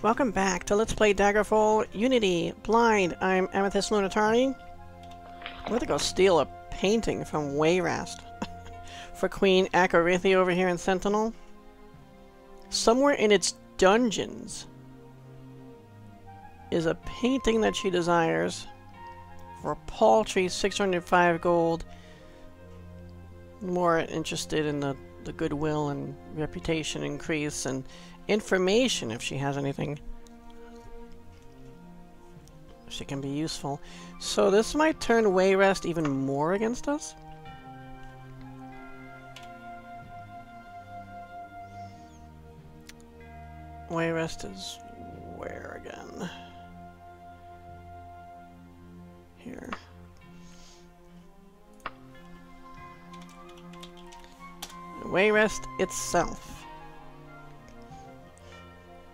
Welcome back to Let's Play Daggerfall Unity Blind. I'm Amethyst Lunitari. I'm going to go steal a painting from Wayrest for Queen Akorithi over here in Sentinel. Somewhere in its dungeons is a painting that she desires for a paltry 605 gold. More interested in the, the goodwill and reputation increase and information if she has anything. She can be useful. So this might turn Wayrest even more against us? Wayrest is where again? Here. Wayrest itself.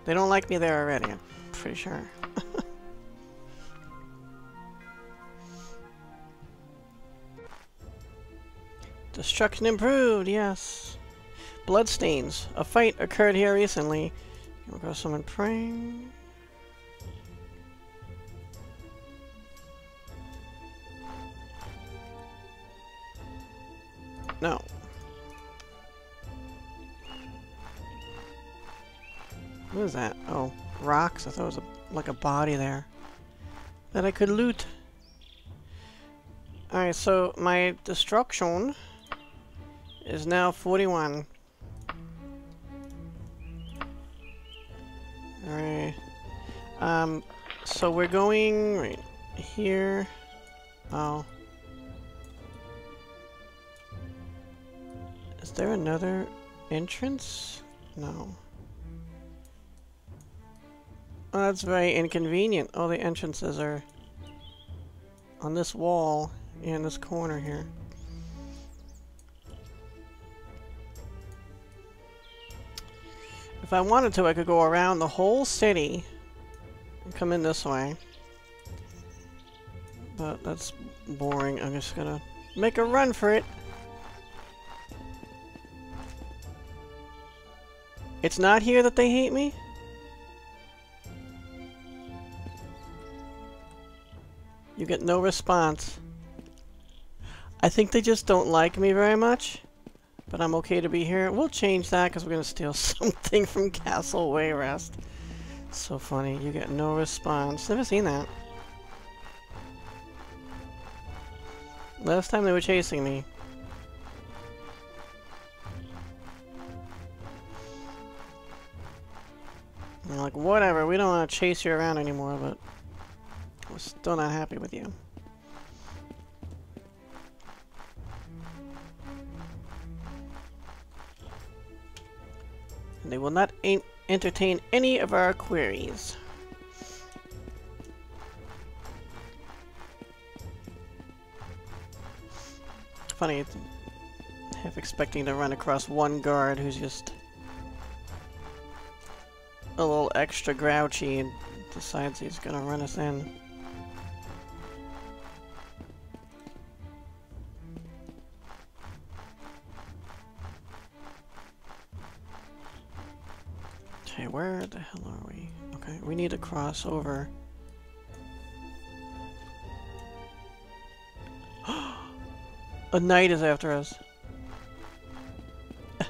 They don't like me there already, I'm pretty sure. Destruction improved, yes. Bloodstains. A fight occurred here recently. We'll go summon praying. That? Oh, rocks. I thought it was a, like a body there. That I could loot. Alright, so my destruction is now 41. Alright. Um, so we're going right here. Oh. Is there another entrance? No. Oh, that's very inconvenient. All the entrances are on this wall in this corner here. If I wanted to, I could go around the whole city and come in this way. But that's boring. I'm just gonna make a run for it. It's not here that they hate me? You get no response. I think they just don't like me very much. But I'm okay to be here. We'll change that because we're going to steal something from Castle Wayrest. So funny. You get no response. Never seen that. Last time they were chasing me. I'm like, whatever, we don't want to chase you around anymore, but we're still not happy with you. They will not entertain any of our queries. Funny, half expecting to run across one guard who's just a little extra grouchy and decides he's gonna run us in. Where the hell are we? Okay, we need to cross over. A knight is after us. At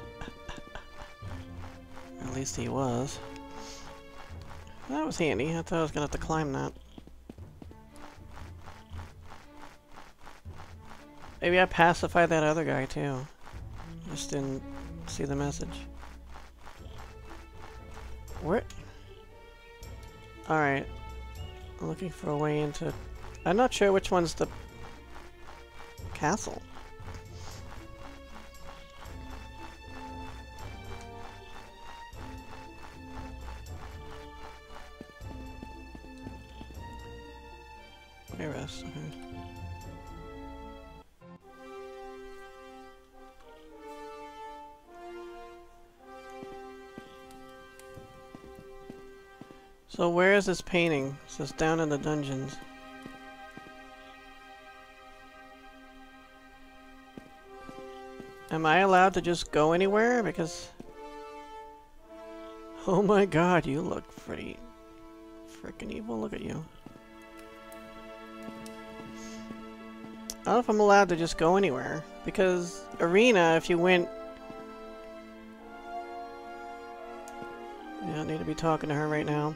least he was. That was handy. I thought I was gonna have to climb that. Maybe I pacified that other guy too. Just didn't see the message. Where? Alright. I'm looking for a way into... I'm not sure which one's the... castle. So where is this painting? It says down in the dungeons. Am I allowed to just go anywhere? Because... Oh my god, you look pretty freaking evil. Look at you. I don't know if I'm allowed to just go anywhere. Because Arena, if you went... Yeah, I need to be talking to her right now.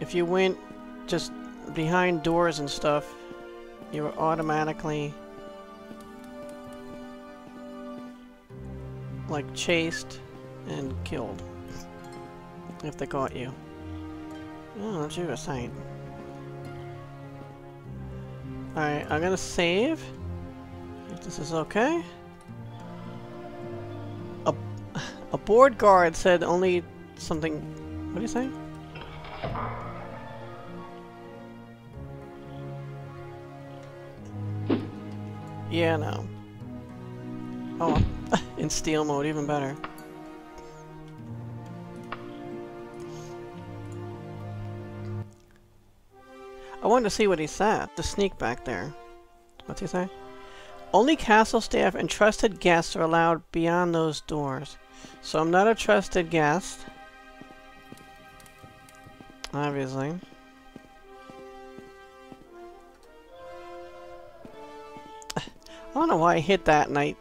If you went just behind doors and stuff, you were automatically... like chased and killed if they caught you. Oh, that's you a saint. Alright, I'm gonna save. If this is okay. A, a board guard said only something... What do you say? Yeah, no. Oh, in steel mode, even better. I wanted to see what he said. The sneak back there. What's he say? Only castle staff and trusted guests are allowed beyond those doors. So I'm not a trusted guest. Obviously. I don't know why I hit that and I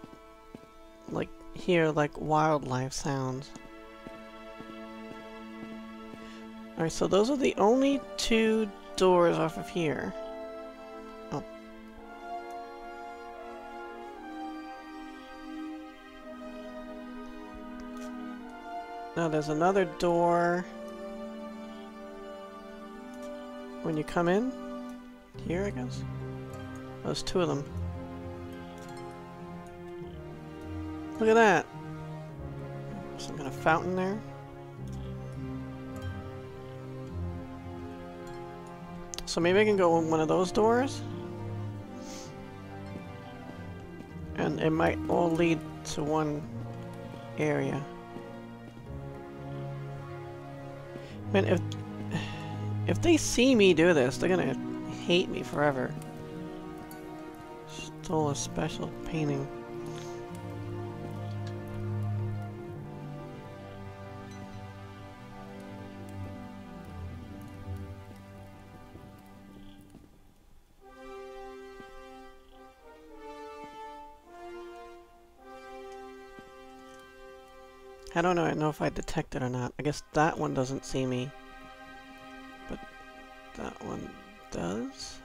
like hear like wildlife sounds. Alright, so those are the only two doors off of here. Oh. Now there's another door when you come in. Here, I guess. There's two of them. Look at that! Some kind of fountain there. So maybe I can go in one of those doors? And it might all lead to one area. Man, if if they see me do this, they're gonna hate me forever. Stole a special painting. I don't know, I know if I detect it or not. I guess that one doesn't see me. But that one does?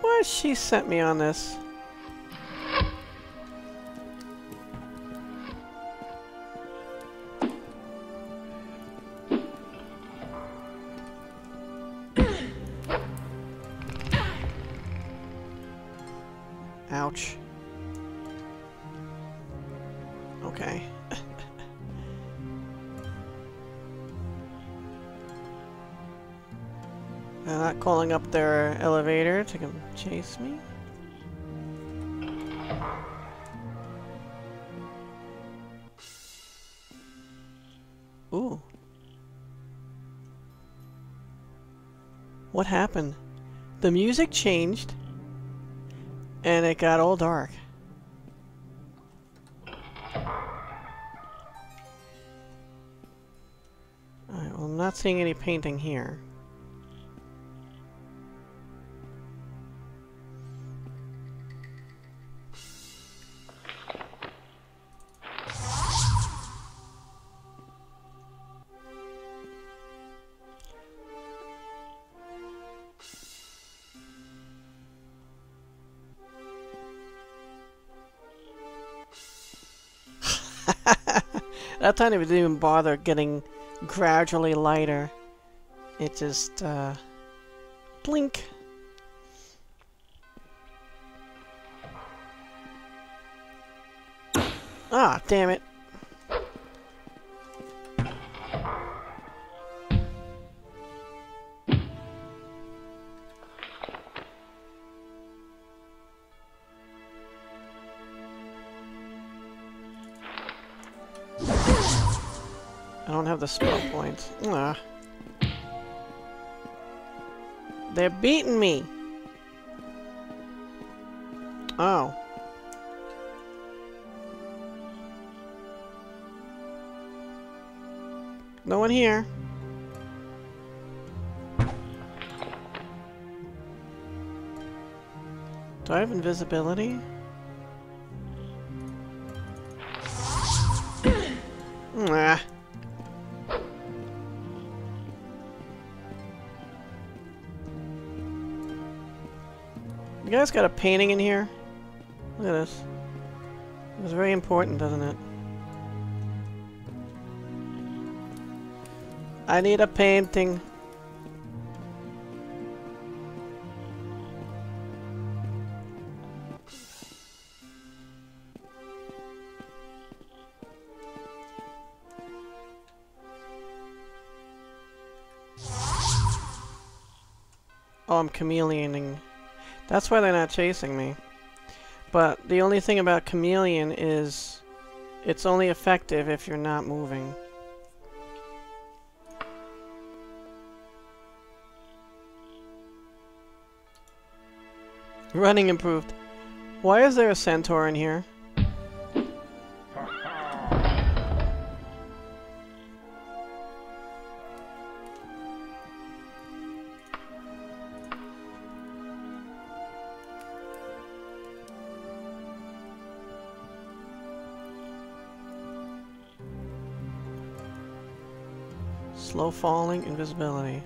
Why she sent me on this? Ouch. Okay. They're uh, not calling up their elevator to come chase me. Ooh. What happened? The music changed and it got all dark. Alright, well I'm not seeing any painting here. That time it didn't even bother getting gradually lighter. It just, uh, blink. Ah, damn it. Have the spell points. Ah. They're beating me! Oh. No one here. Do I have invisibility? Guys got a painting in here? Look at this. It's very important, doesn't it? I need a painting. Oh, I'm chameleoning. That's why they're not chasing me. But the only thing about chameleon is it's only effective if you're not moving. Running improved. Why is there a centaur in here? Falling, invisibility.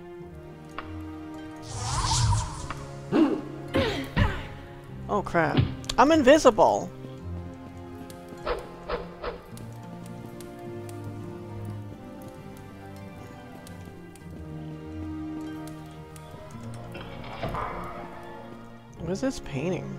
Oh crap. I'm invisible! What is this painting?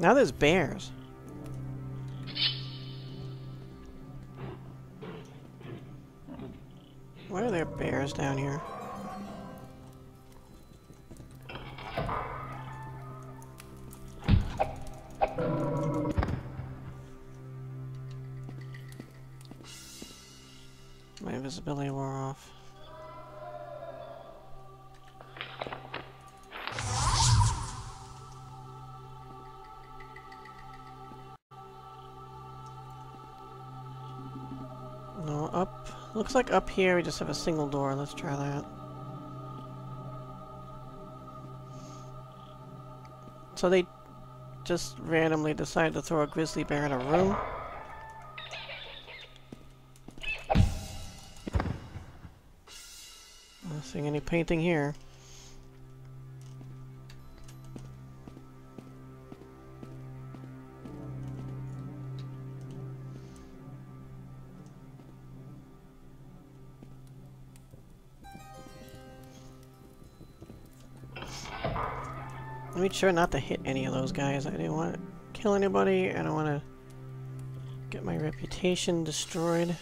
Now there's bears. Why are there bears down here? Looks like up here we just have a single door. Let's try that. So they just randomly decided to throw a grizzly bear in a room. I'm not seeing any painting here. Made sure not to hit any of those guys. I didn't want to kill anybody. I don't want to get my reputation destroyed.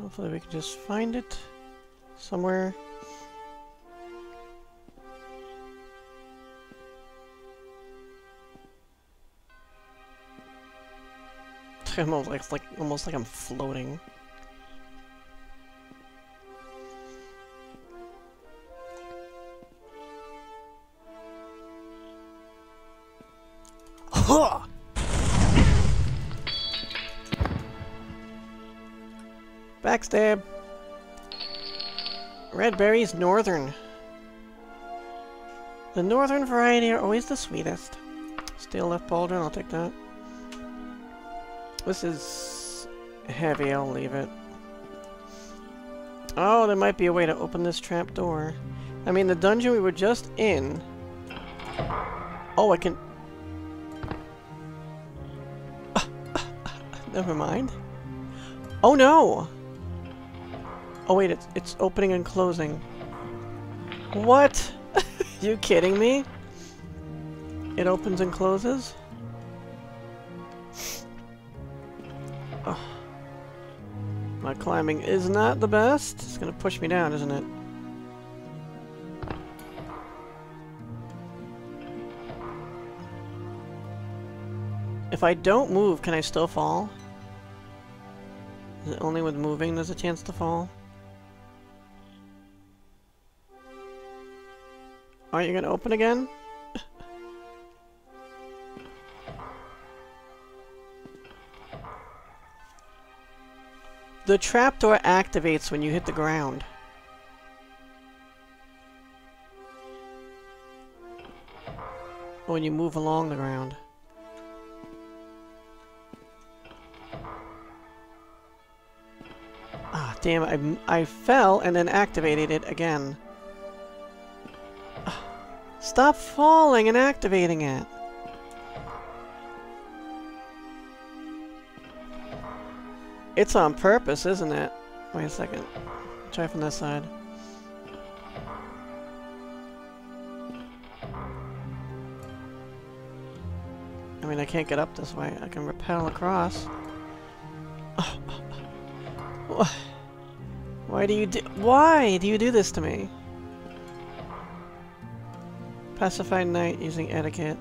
Hopefully we can just find it somewhere. almost like, like almost like I'm floating. Backstab. Red berries, northern. The northern variety are always the sweetest. Steel left pauldron, I'll take that. This is heavy, I'll leave it. Oh, there might be a way to open this trap door. I mean, the dungeon we were just in... Oh, I can... Ah, ah, ah, never mind. Oh no! Oh wait, it's, it's opening and closing. What? you kidding me? It opens and closes? My climbing is not the best. It's gonna push me down, isn't it? If I don't move, can I still fall? Is it only with moving there's a chance to fall? Aren't you gonna open again? the trapdoor activates when you hit the ground. When you move along the ground. Ah, damn. I, I fell and then activated it again. Stop falling and activating it. It's on purpose, isn't it? Wait a second. Try from this side. I mean, I can't get up this way. I can rappel across. Why do you do- Why do you do this to me? Pacified Knight using etiquette.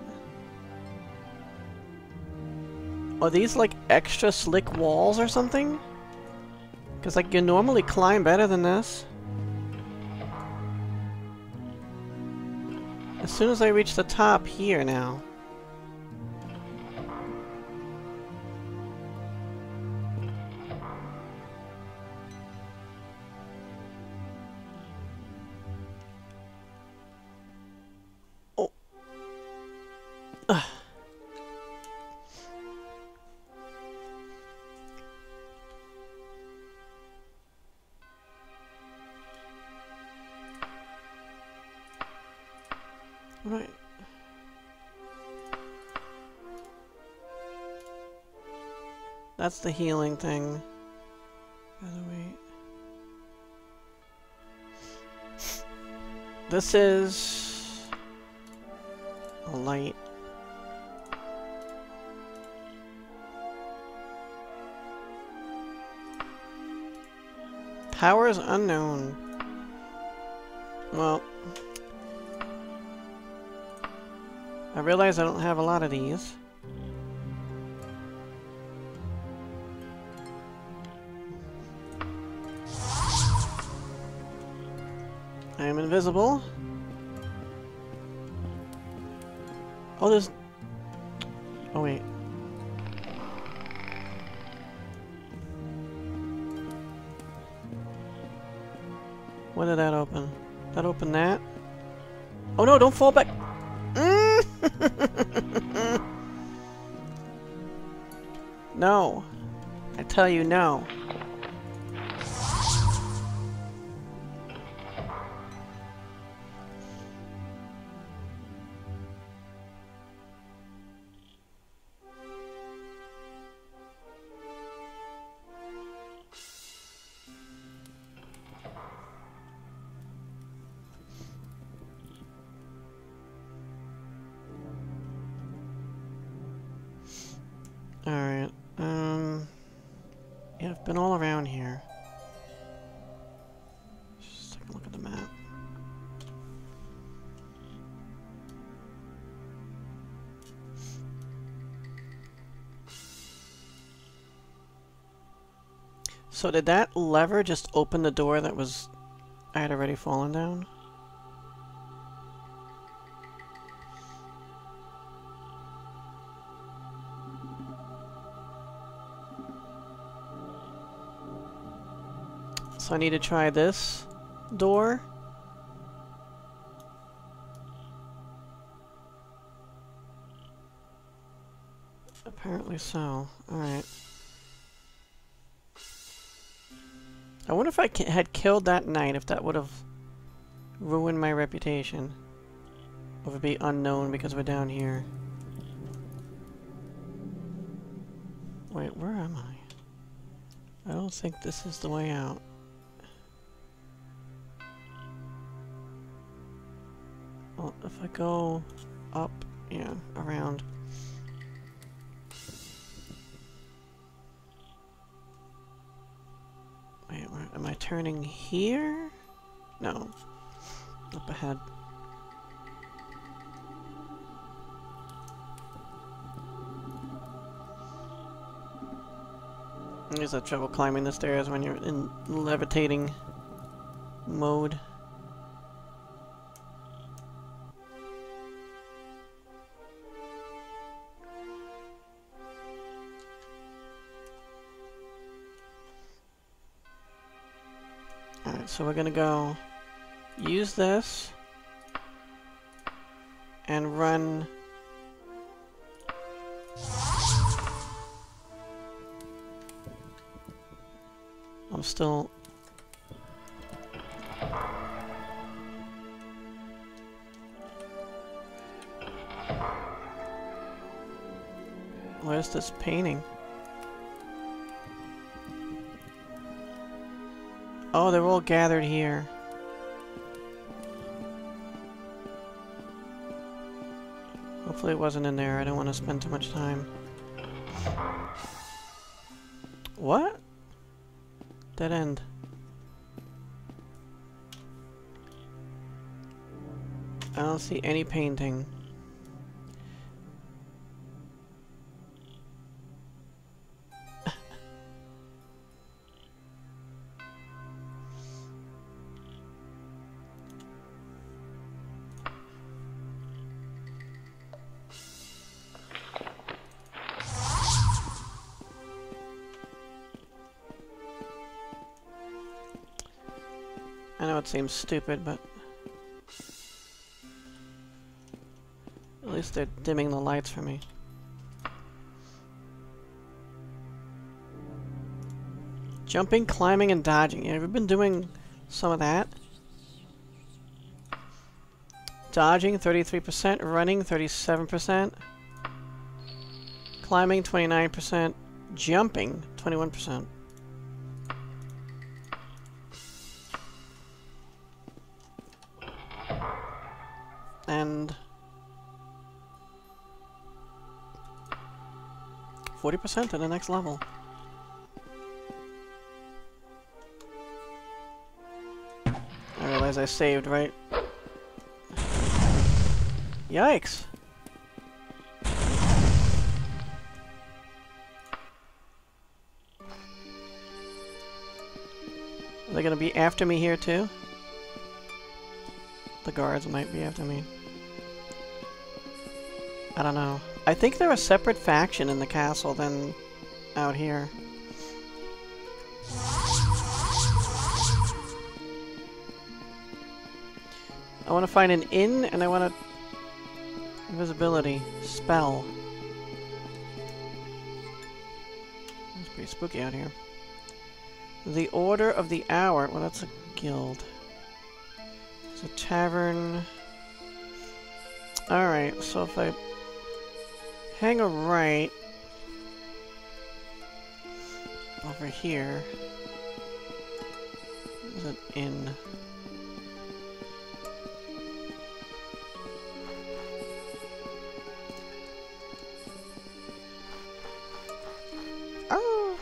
Are these like extra slick walls or something? Because like you normally climb better than this. As soon as I reach the top here now. Right. That's the healing thing. By the. This is a light. Powers unknown. Well, I realize I don't have a lot of these. I am invisible. Oh, there's... When did that open? That open that? Oh no, don't fall back! Mm. no. I tell you no. So did that lever just open the door that was... I had already fallen down? So I need to try this door. Apparently so. Alright. I wonder if I had killed that knight, if that would have ruined my reputation. Or would be unknown because we're down here. Wait, where am I? I don't think this is the way out. Well, if I go up, yeah, around. Am I turning here? No. Up ahead. There's a trouble climbing the stairs when you're in levitating mode. Alright, so we're gonna go use this and run I'm still... Where's this painting? Oh, they're all gathered here. Hopefully it wasn't in there. I don't want to spend too much time. What? Dead end. I don't see any painting. I know it seems stupid, but... At least they're dimming the lights for me. Jumping, climbing, and dodging. Yeah, have you been doing some of that? Dodging, 33%. Running, 37%. Climbing, 29%. Jumping, 21%. 40% to the next level. I realize I saved, right? Yikes! Are they gonna be after me here too? The guards might be after me. I don't know. I think they're a separate faction in the castle than out here. I want to find an inn and I want a invisibility spell. It's pretty spooky out here. The Order of the Hour. Well, that's a guild. It's a tavern. Alright, so if I hang a right over here, is an in? Oh!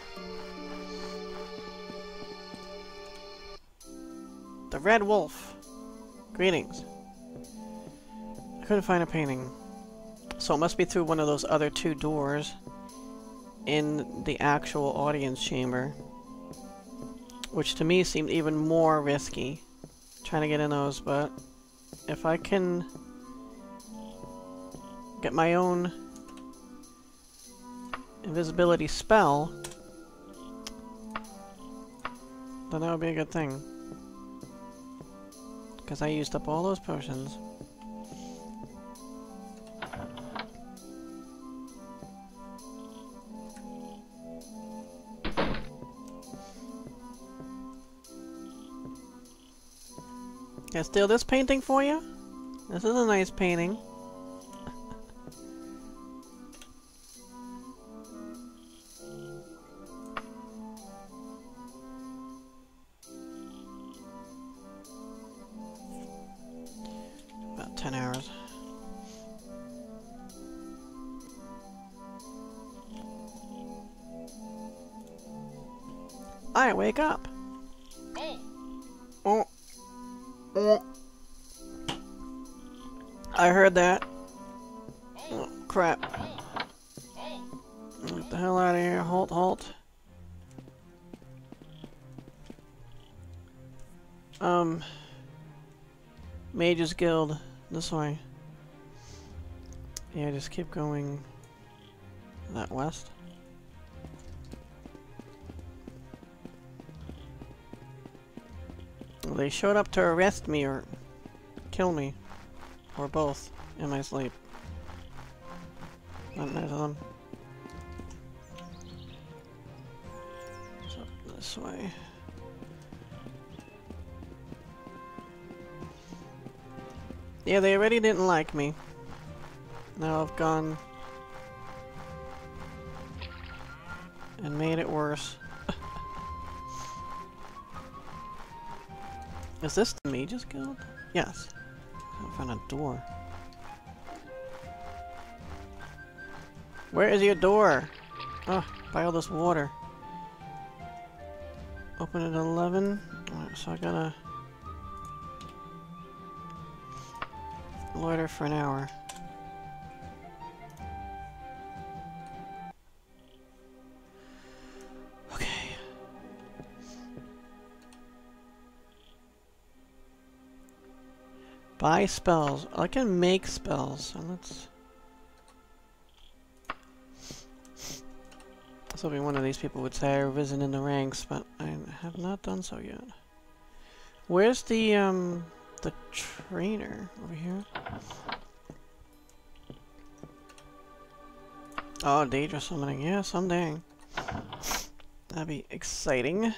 The Red Wolf. Greetings. I couldn't find a painting. So it must be through one of those other two doors in the actual audience chamber. Which to me seemed even more risky. Trying to get in those, but if I can get my own invisibility spell, then that would be a good thing. Because I used up all those potions. Can I steal this painting for you? This is a nice painting. About 10 hours. I wake up. Guild. This way. Yeah, just keep going that west. They showed up to arrest me or kill me. Or both in my sleep. Not nice of them. So this way. Yeah, they already didn't like me. Now I've gone and made it worse. Is this the Mages Guild? Yes. I found a door. Where is your door? Oh, by all this water. Open at 11. so I gotta loiter for an hour. Okay. Buy spells. I can make spells. So let's... This will be one of these people would say I've risen in the ranks, but I have not done so yet. Where's the, um, the trainer? Over here? Oh, Daedra summoning. Yeah, someday. That'd be exciting.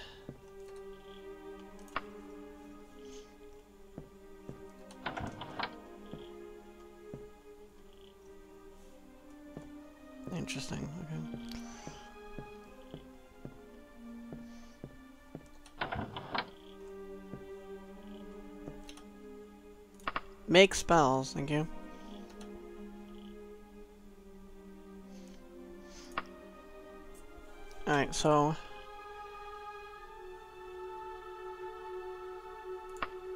Make spells, thank you. Alright, so...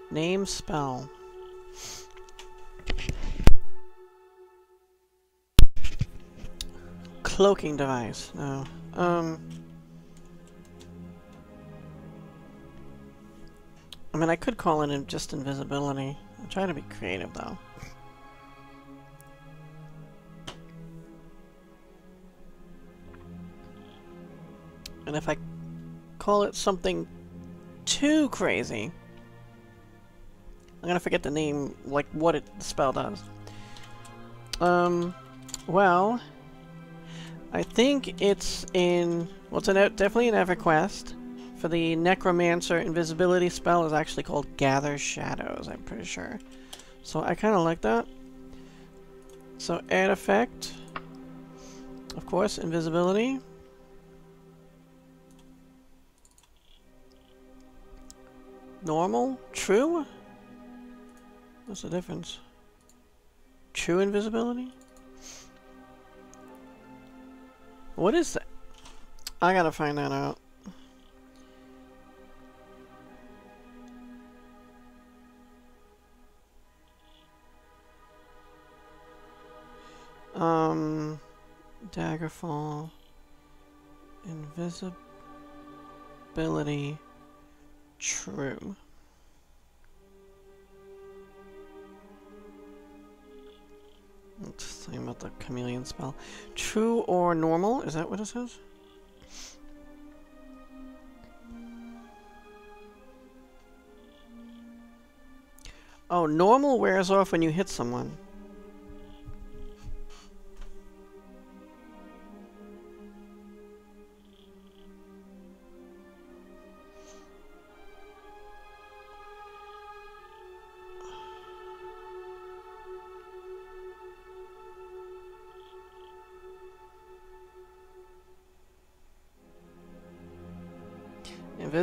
Name spell. cloaking device. No. Um. I mean, I could call it in just invisibility. I'm trying to be creative, though. And if I call it something too crazy, I'm gonna forget the name, like what it the spell does. Um, well, I think it's in... Well, it's definitely an EverQuest. For the Necromancer invisibility spell is actually called Gather Shadows, I'm pretty sure. So I kind of like that. So add effect. Of course, invisibility. Normal? True? What's the difference? True invisibility? What is that? I gotta find that out. Um, Daggerfall, invisibility, true. Let's about the chameleon spell. True or normal? Is that what it says? Oh, normal wears off when you hit someone.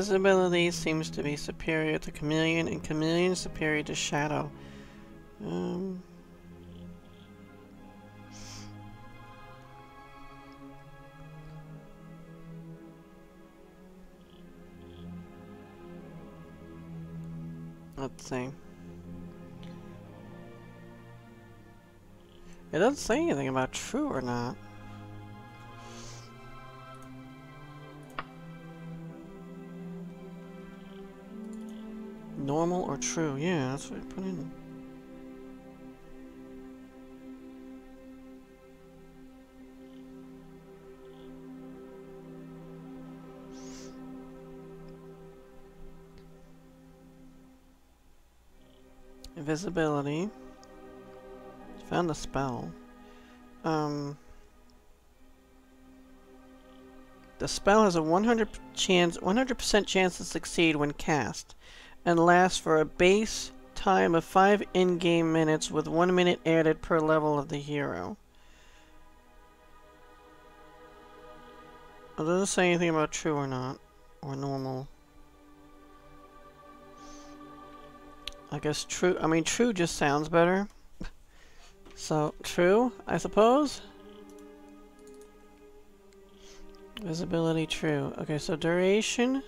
Shadow's ability seems to be superior to Chameleon, and Chameleon superior to Shadow. Um... Let's see. It doesn't say anything about true or not. Normal or true? Yeah, that's what I put in. Invisibility. Found a spell. Um, the spell has a 100 chance, 100% chance to succeed when cast, and lasts for a base time of 5 in-game minutes with 1 minute added per level of the hero. It doesn't say anything about true or not, or normal. I guess true, I mean true just sounds better. So, true, I suppose? Visibility true. Okay, so duration.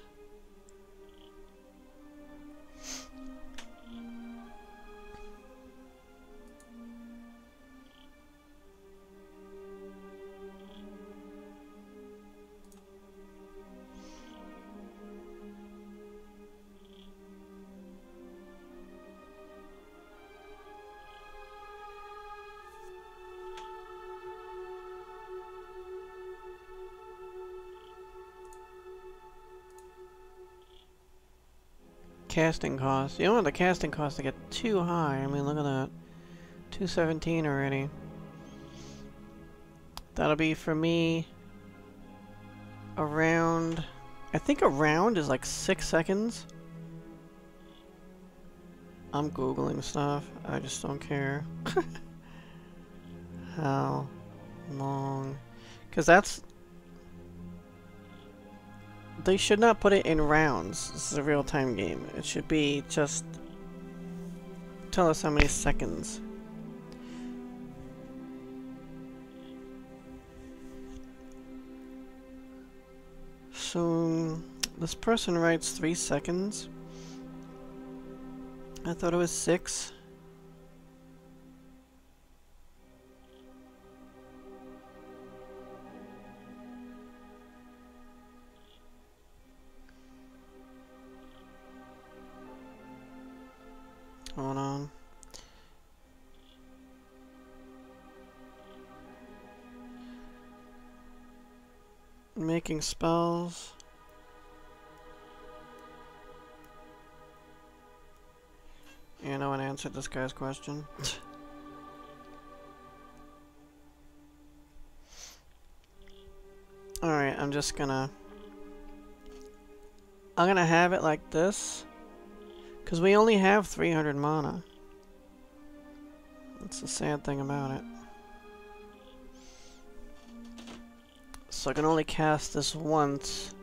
Casting cost. You don't want the casting cost to get too high. I mean, look at that. 217 already. That'll be for me around... I think around is like six seconds. I'm googling stuff. I just don't care. How long? Because that's they should not put it in rounds. This is a real-time game. It should be just... Tell us how many seconds. So, this person writes three seconds. I thought it was six. Making spells. Yeah, no one answered this guy's question. Alright, I'm just gonna... I'm gonna have it like this. Because we only have 300 mana. That's the sad thing about it. So I can only cast this once.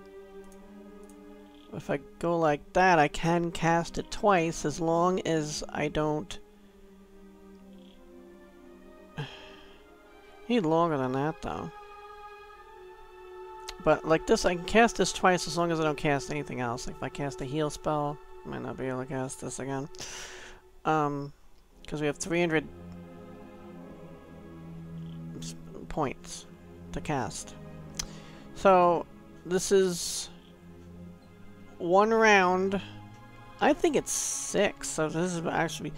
If I go like that, I can cast it twice as long as I don't... need longer than that, though. But like this, I can cast this twice as long as I don't cast anything else. Like if I cast a heal spell, I might not be able to cast this again. Um, because we have 300 points to cast. So, this is one round. I think it's six, so this is actually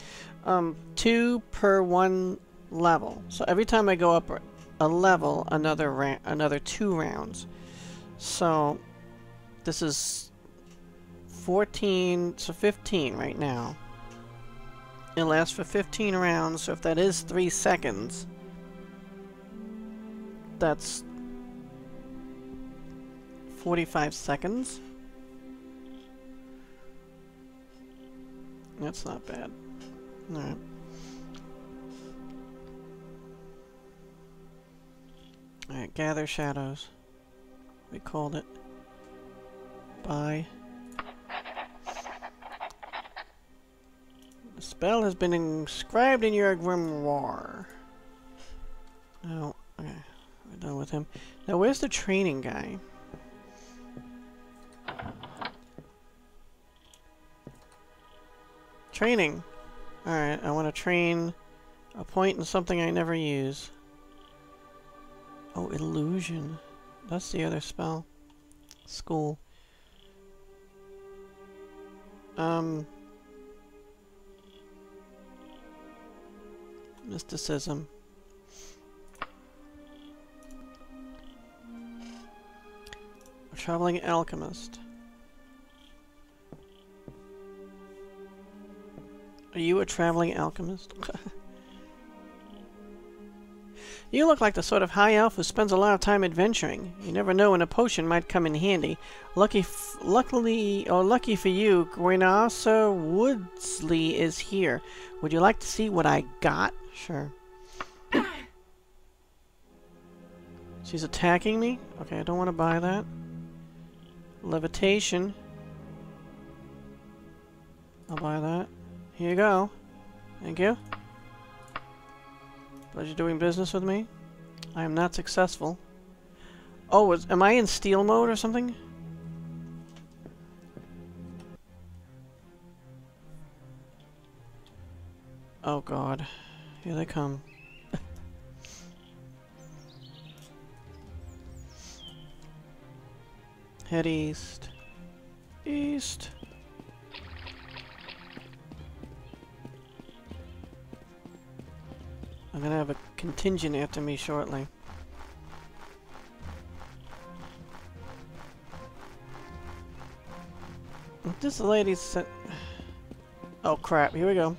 um, two per one level. So every time I go up a level, another another two rounds. So this is 14, so 15 right now. It lasts for 15 rounds, so if that is 3 seconds, that's 45 seconds. That's not bad. Alright. Alright, gather shadows. We called it. Bye. The spell has been inscribed in your grimoire. Now, okay, we're done with him. Now, where's the training guy? Training. Alright, I want to train A point in something I never use. Oh, illusion. That's the other spell. School. Um... Mysticism. A traveling alchemist. Are you a traveling alchemist? you look like the sort of high elf who spends a lot of time adventuring. You never know when a potion might come in handy. Lucky, luckily, or lucky for you, Gwenasa Woodsley is here. Would you like to see what I got? Sure. She's attacking me? Okay, I don't want to buy that. Levitation. I'll buy that. Here you go. Thank you. Pleasure doing business with me. I am not successful. Oh, is, am I in steal mode or something? Oh god. Here they come. Head east. East. I'm gonna have a contingent after me shortly. This lady sent... Oh crap, here we go.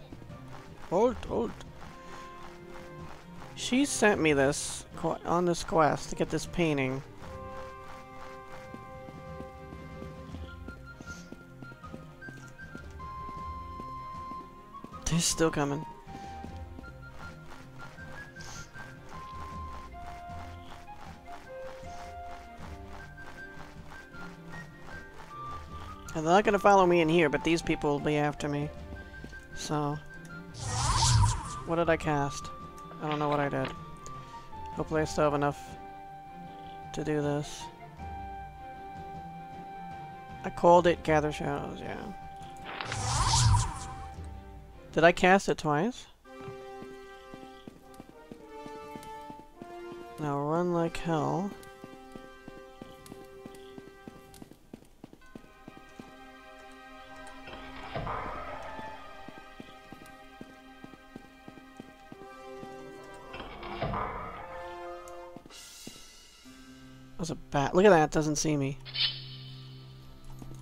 Hold, hold. She sent me this on this quest to get this painting. They're still coming. They're not gonna follow me in here, but these people will be after me. So... What did I cast? I don't know what I did. Hopefully I still have enough to do this. I called it Gather Shadows, yeah. Did I cast it twice? Now run like hell. That's a bat. Look at that, doesn't see me.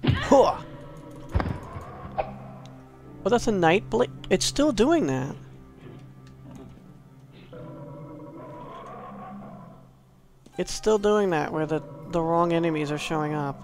Huh! Oh, that's a night blade. It's still doing that. It's still doing that where the, the wrong enemies are showing up.